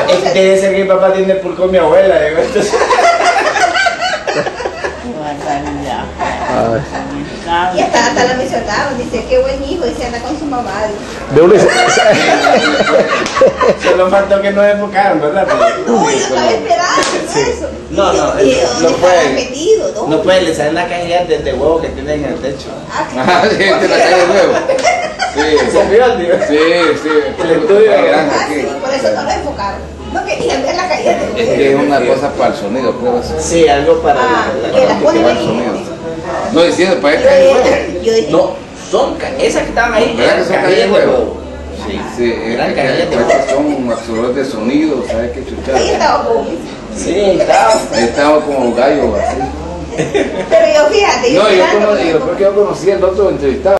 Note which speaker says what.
Speaker 1: Es- Debe ser que mi papá tiene pulco con mi abuela. digo, entonces-.
Speaker 2: Y hasta, hasta la mencionaron, dice, qué buen hijo, y se anda con su mamá.
Speaker 3: De una,
Speaker 1: Solo faltó que no enfocaran, ¿verdad?
Speaker 2: No, yo estaba esperando eso.
Speaker 1: No, no, no
Speaker 2: estaba
Speaker 1: puede.
Speaker 2: metido, ¿no?
Speaker 1: No puede, le salen las cajillas de, de huevo que tienen en el techo.
Speaker 2: Ah,
Speaker 4: Ajá, sí, de la calle de nuevo. Sí,
Speaker 1: Se vio, tío.
Speaker 4: sí, sí.
Speaker 1: El estudio.
Speaker 4: Está grande
Speaker 2: Ah,
Speaker 4: aquí.
Speaker 2: sí, por eso no lo enfocaron. No querían ver la caída de
Speaker 4: Es que es una cosa para el sonido, eso.
Speaker 1: Sí, algo para
Speaker 2: Ah,
Speaker 1: la-
Speaker 4: va el sonido. No, diciendo, para
Speaker 2: dije,
Speaker 1: No, son esas que estaban ahí,
Speaker 4: ¿Verdad que son
Speaker 1: cajillas de huevo. Sí,
Speaker 4: Sí, es
Speaker 1: eran
Speaker 4: que
Speaker 1: cajillas de
Speaker 4: estos
Speaker 1: huevo.
Speaker 4: son absorbedores de sonido, ¿sabes qué chuchada?
Speaker 2: ahí estaba
Speaker 1: Sí, estaba.
Speaker 4: Ahí estamos como gallos así.
Speaker 2: Pero yo fíjate, yo
Speaker 4: No, yo conocí, yo creo que yo conocí al otro entrevistado.